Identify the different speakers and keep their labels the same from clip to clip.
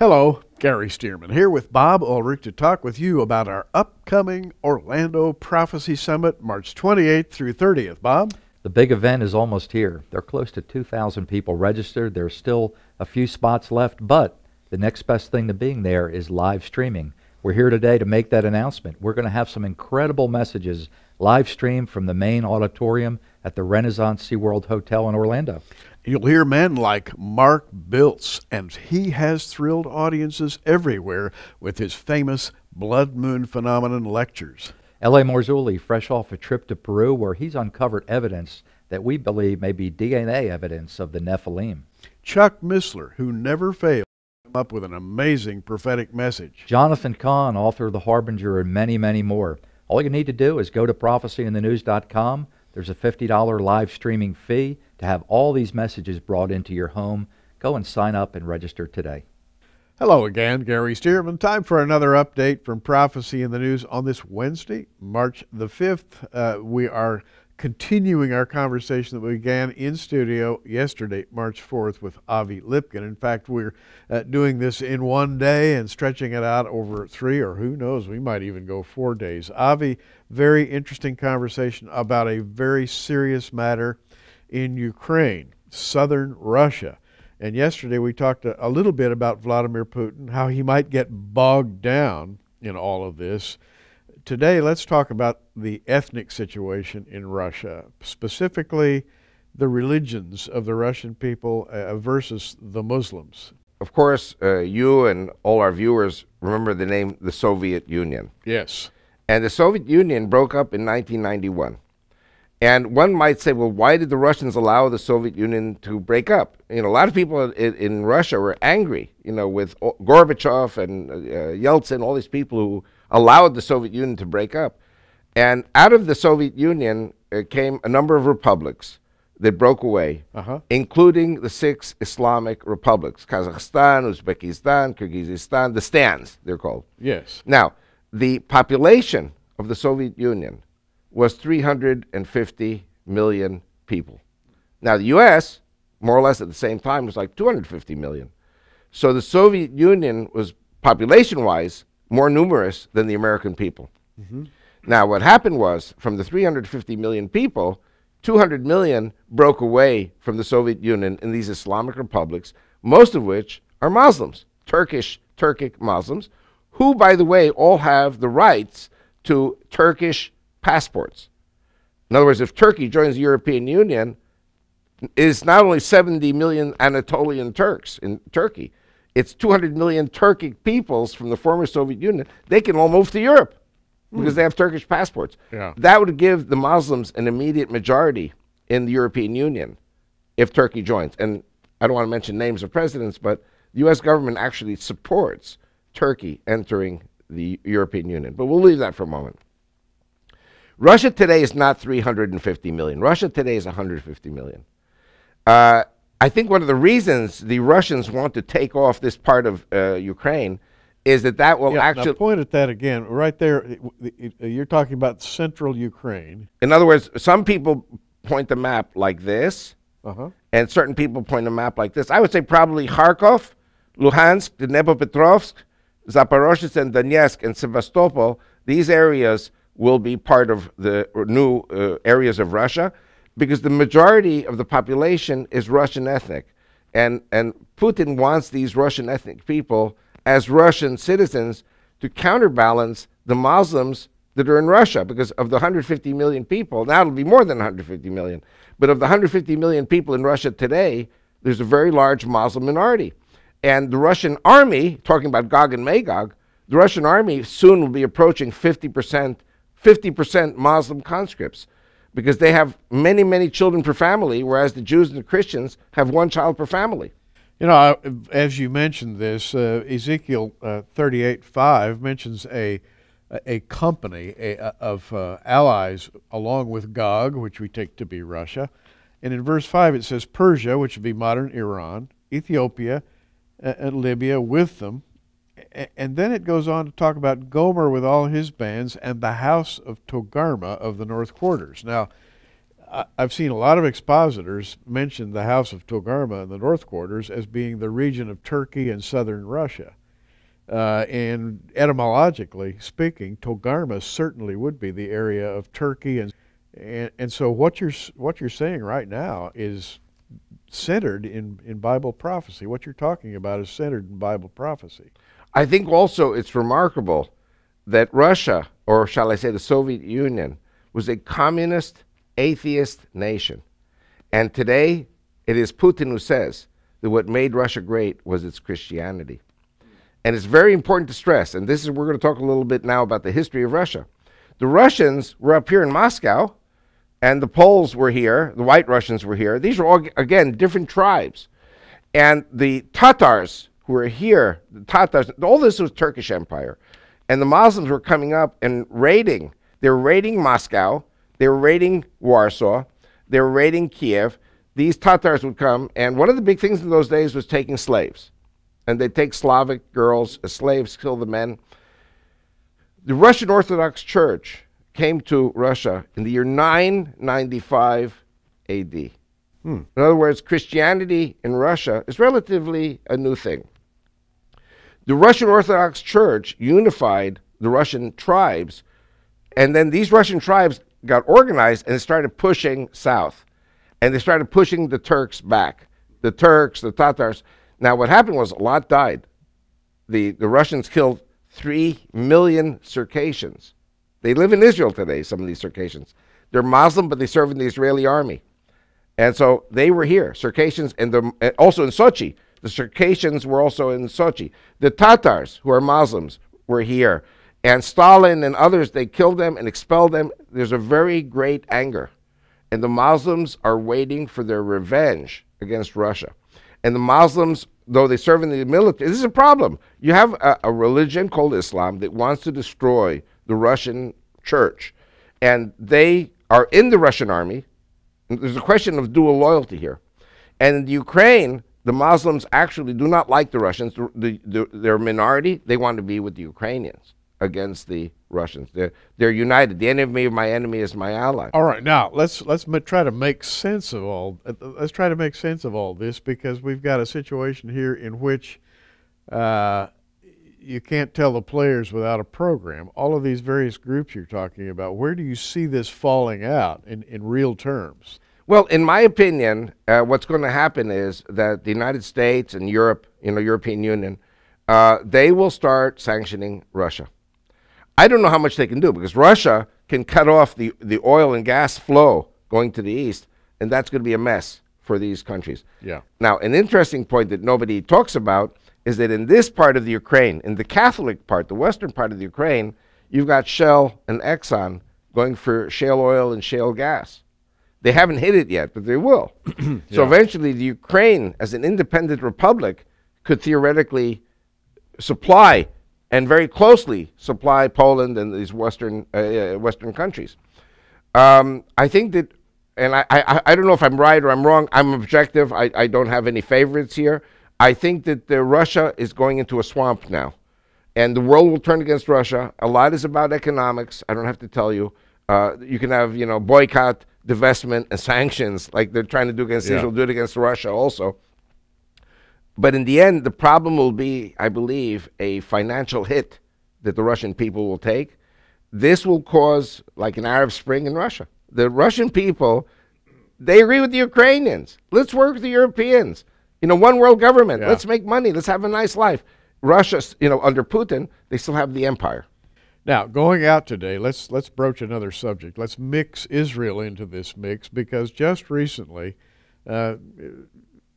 Speaker 1: Hello, Gary Stearman here with Bob Ulrich to talk with you about our upcoming Orlando Prophecy Summit, March 28th through 30th. Bob?
Speaker 2: The big event is almost here. There are close to 2,000 people registered. There's still a few spots left, but the next best thing to being there is live streaming. We're here today to make that announcement. We're going to have some incredible messages live streamed from the main auditorium at the Renaissance SeaWorld Hotel in Orlando.
Speaker 1: You'll hear men like Mark Biltz, and he has thrilled audiences everywhere with his famous Blood Moon Phenomenon lectures.
Speaker 2: L.A. Marzulli, fresh off a trip to Peru where he's uncovered evidence that we believe may be DNA evidence of the Nephilim.
Speaker 1: Chuck Missler, who never fails come up with an amazing prophetic message.
Speaker 2: Jonathan Cahn, author of The Harbinger, and many, many more. All you need to do is go to prophecyinthenews.com. There's a $50 live streaming fee to have all these messages brought into your home. Go and sign up and register today.
Speaker 1: Hello again, Gary Stearman. Time for another update from Prophecy in the News on this Wednesday, March the 5th. Uh, we are continuing our conversation that we began in studio yesterday, March 4th, with Avi Lipkin. In fact, we're uh, doing this in one day and stretching it out over three, or who knows, we might even go four days. Avi, very interesting conversation about a very serious matter in Ukraine, southern Russia. And yesterday we talked a, a, little bit about Vladimir Putin, how he might get bogged down in all of this. Today, let's talk about the ethnic situation in Russia, specifically the religions of the Russian people uh, versus the Muslims.
Speaker 3: Of course, uh, you and all our viewers remember the name the Soviet Union.
Speaker 1: Yes.
Speaker 3: And the Soviet Union broke up in 1991. And one might say, well, why did the Russians allow the Soviet Union to break up? You know, a lot of people in, in Russia were angry, you know, with Gorbachev and uh, Yeltsin, all these people who allowed the Soviet Union to break up. And out of the Soviet Union uh, came a number of republics that broke away, uh-huh. including the six Islamic republics Kazakhstan, Uzbekistan, Kyrgyzstan, the stands, they're called.
Speaker 1: Yes.
Speaker 3: Now, the population of the Soviet Union was 350 million people. Now, the U.S., more or less at the same time, was like 250 million. So the Soviet Union was population wise more numerous than the American people. Mm-hmm. Now, what happened was from the 350 million people, 200 million broke away from the Soviet Union in these Islamic republics, most of which are Muslims, Turkish, Turkic Muslims, who, by the way, all have the rights to Turkish passports. In other words, if Turkey joins the European Union, it's not only 70 million Anatolian Turks in Turkey, it's 200 million Turkic peoples from the former Soviet Union. They can all move to Europe because mm. they have Turkish passports.
Speaker 1: Yeah.
Speaker 3: That would give the Muslims an immediate majority in the European Union if Turkey joins. And I don't want to mention names of presidents, but the U.S. government actually supports Turkey entering the European Union. But we'll leave that for a moment. Russia today is not 350 million. Russia today is 150 million. Uh, I think one of the reasons the Russians want to take off this part of uh, Ukraine is that that will
Speaker 1: yeah,
Speaker 3: actually
Speaker 1: point at that again. Right there, it, you're talking about central Ukraine.
Speaker 3: In other words, some people point the map like this,
Speaker 1: uh-huh.
Speaker 3: and certain people point the map like this. I would say probably Kharkov, Luhansk, Dnepropetrovsk, Zaporozhye, and Donetsk, and Sevastopol. These areas will be part of the new uh, areas of Russia because the majority of the population is Russian ethnic. And, and Putin wants these Russian ethnic people as Russian citizens to counterbalance the Muslims that are in Russia because of the 150 million people, now it'll be more than 150 million, but of the 150 million people in Russia today, there's a very large Muslim minority. And the Russian army, talking about Gog and Magog, the Russian army soon will be approaching 50% 50% Muslim conscripts because they have many, many children per family, whereas the Jews and the Christians have one child per family.
Speaker 1: You know, as you mentioned this, uh, Ezekiel uh, 38 5 mentions a, a company a, of uh, allies along with Gog, which we take to be Russia. And in verse 5, it says Persia, which would be modern Iran, Ethiopia, and Libya with them, and then it goes on to talk about Gomer with all his bands and the house of Togarmah of the north quarters. Now, I've seen a lot of expositors mention the House of Togarmah in the North Quarters as being the region of Turkey and southern Russia. Uh, and etymologically speaking, Togarmah certainly would be the area of Turkey, and and, and so what you're what you're saying right now is centered in, in Bible prophecy. What you're talking about is centered in Bible prophecy.
Speaker 3: I think also it's remarkable that Russia, or shall I say the Soviet Union, was a communist, atheist nation. And today, it is Putin who says that what made Russia great was its Christianity. And it's very important to stress, and this is, we're going to talk a little bit now about the history of Russia. The Russians were up here in Moscow, and the Poles were here, the White Russians were here. These are all, again, different tribes. And the Tatars who were here, the Tatars, all this was Turkish Empire. And the Muslims were coming up and raiding. They were raiding Moscow, they were raiding Warsaw, they were raiding Kiev. These Tatars would come, and one of the big things in those days was taking slaves. And they'd take Slavic girls as slaves, kill the men. The Russian Orthodox Church came to Russia in the year 995 AD. Hmm. In other words, Christianity in Russia is relatively a new thing. The Russian Orthodox Church unified the Russian tribes, and then these Russian tribes got organized and started pushing south. And they started pushing the Turks back. The Turks, the Tatars. Now, what happened was a lot died. The, the Russians killed 3 million Circassians. They live in Israel today, some of these Circassians. They're Muslim, but they serve in the Israeli army. And so they were here, Circassians, and, also in Sochi. The Circassians were also in Sochi. The Tatars, who are Muslims, were here. And Stalin and others, they killed them and expelled them. There's a very great anger. And the Muslims are waiting for their revenge against Russia. And the Muslims, though they serve in the military, this is a problem. You have a, a religion called Islam that wants to destroy the Russian church. And they are in the Russian army. There's a question of dual loyalty here. And Ukraine, the Muslims actually do not like the Russians. The, the, the, they're a minority. They want to be with the Ukrainians against the Russians. They're, they're united. The enemy of my enemy is my ally.
Speaker 1: All right, now let's let's try to make sense of all. uh, Let's try to make sense of all this because we've got a situation here in which uh, you can't tell the players without a program. All of these various groups you're talking about. Where do you see this falling out in, in real terms?
Speaker 3: Well, in my opinion, uh, what's going to happen is that the United States and Europe, you know, European Union, uh, they will start sanctioning Russia. I don't know how much they can do because Russia can cut off the, the oil and gas flow going to the east, and that's going to be a mess for these countries.
Speaker 1: Yeah.
Speaker 3: Now, an interesting point that nobody talks about is that in this part of the Ukraine, in the Catholic part, the western part of the Ukraine, you've got Shell and Exxon going for shale oil and shale gas. They haven't hit it yet, but they will. So eventually, the Ukraine, as an independent republic, could theoretically supply and very closely supply Poland and these Western uh, uh, Western countries. Um, I think that, and I, I, I don't know if I'm right or I'm wrong. I'm objective. I, I don't have any favorites here. I think that uh, Russia is going into a swamp now, and the world will turn against Russia. A lot is about economics. I don't have to tell you. Uh, you can have you know boycott, divestment, and sanctions like they're trying to do against
Speaker 1: Yeah.
Speaker 3: Israel. Do it against Russia also. But in the end, the problem will be, I believe, a financial hit that the Russian people will take. This will cause like an Arab Spring in Russia. The Russian people, they agree with the Ukrainians. Let's work with the Europeans. You know, one world government.
Speaker 1: Yeah.
Speaker 3: Let's make money. Let's have a nice life. Russia, you know, under Putin, they still have the empire.
Speaker 1: Now, going out today, let's let's broach another subject. Let's mix Israel into this mix because just recently, uh,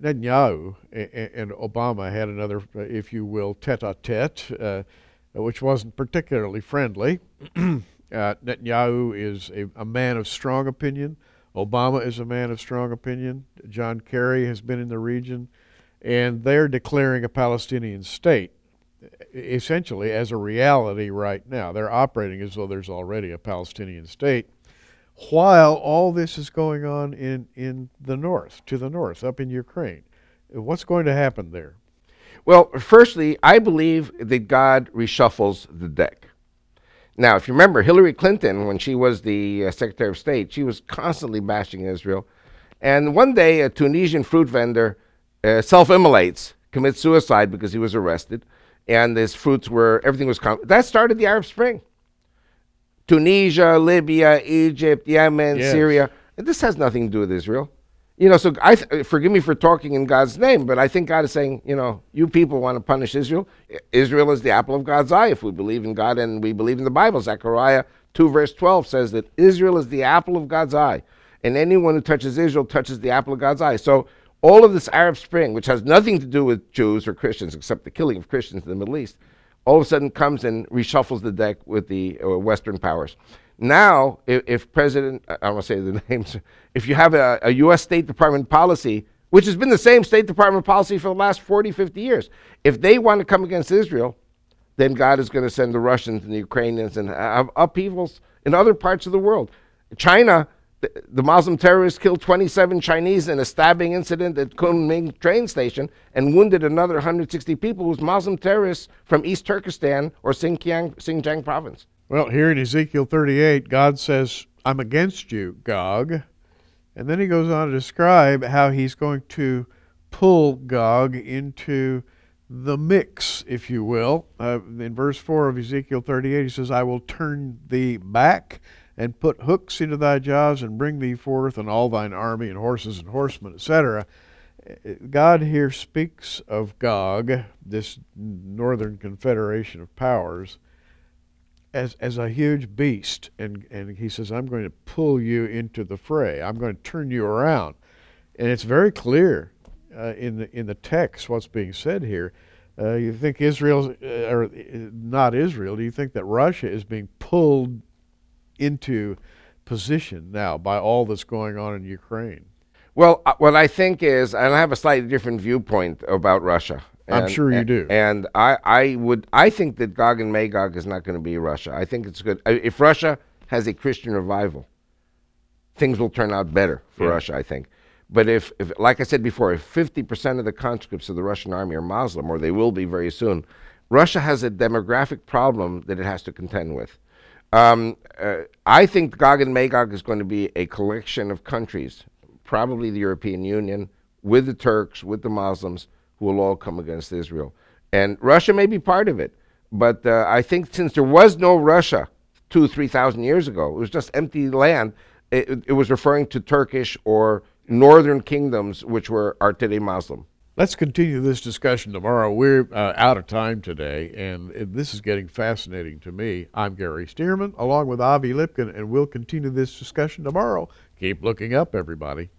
Speaker 1: Netanyahu and Obama had another, if you will, tete-a-tete, uh, which wasn't particularly friendly. uh, Netanyahu is a, a man of strong opinion. Obama is a man of strong opinion. John Kerry has been in the region, and they're declaring a Palestinian state essentially as a reality right now. They're operating as though there's already a Palestinian state, while all this is going on in, in the north, to the north, up in Ukraine. What's going to happen there?
Speaker 3: Well, firstly, I believe that God reshuffles the deck. Now, if you remember, Hillary Clinton, when she was the uh, Secretary of State, she was constantly bashing Israel. And one day, a Tunisian fruit vendor uh, self immolates, commits suicide because he was arrested, and his fruits were, everything was, com- that started the Arab Spring. Tunisia, Libya, Egypt, Yemen,
Speaker 1: Yes.
Speaker 3: Syria. This has nothing to do with Israel. You know, so I th- forgive me for talking in God's name, but I think God is saying, you know, you people want to punish Israel. Israel is the apple of God's eye if we believe in God and we believe in the Bible. Zechariah 2, verse 12 says that Israel is the apple of God's eye. And anyone who touches Israel touches the apple of God's eye. So all of this Arab Spring, which has nothing to do with Jews or Christians except the killing of Christians in the Middle East, all of a sudden comes and reshuffles the deck with the uh, Western powers. Now, if, if President, I don't want to say the names, if you have a, a U.S. State Department policy, which has been the same State Department policy for the last 40, 50 years, if they want to come against Israel, then God is going to send the Russians and the Ukrainians and have upheavals in other parts of the world. China, the, Muslim terrorists killed 27 Chinese in a stabbing incident at Kunming train station and wounded another 160 people. Was Muslim terrorists from East Turkestan or Xinjiang, Xinjiang province.
Speaker 1: Well, here in Ezekiel 38, God says, I'm against you, Gog. And then he goes on to describe how he's going to pull Gog into the mix, if you will. Uh, in verse 4 of Ezekiel 38, he says, I will turn thee back and put hooks into thy jaws and bring thee forth and all thine army and horses and horsemen, etc. God here speaks of Gog, this northern confederation of powers, as as a huge beast, and and he says, "I'm going to pull you into the fray. I'm going to turn you around," and it's very clear uh, in the in the text what's being said here. Uh, you think Israel, uh, or uh, not Israel? Do you think that Russia is being pulled into position now by all that's going on in Ukraine?
Speaker 3: Well, uh, what I think is, and I have a slightly different viewpoint about Russia.
Speaker 1: I'm sure you
Speaker 3: and-
Speaker 1: do.
Speaker 3: And I, I would, I think that Gog and Magog is not going to be Russia. I think it's good. If Russia has a Christian revival, things will turn out better for
Speaker 1: Yeah.
Speaker 3: Russia, I think. But if, if, like I said before, if 50% of the conscripts of the Russian army are Muslim, or they will be very soon, Russia has a demographic problem that it has to contend with. Um, uh, I think Gog and Magog is going to be a collection of countries, probably the European Union, with the Turks, with the Muslims, who will all come against Israel. And Russia may be part of it. But uh, I think since there was no Russia two, three thousand years ago, it was just empty land, it, it was referring to Turkish or northern kingdoms, which were are today Muslim.
Speaker 1: Let's continue this discussion tomorrow. We're uh, out of time today, and this is getting fascinating to me. I'm Gary Stearman, along with Avi Lipkin, and we'll continue this discussion tomorrow. Keep looking up, everybody.